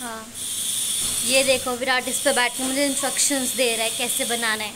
हाँ। ये देखो, विराट इस पर बैठ के मुझे इंस्ट्रक्शंस दे रहा है कैसे बनाना है।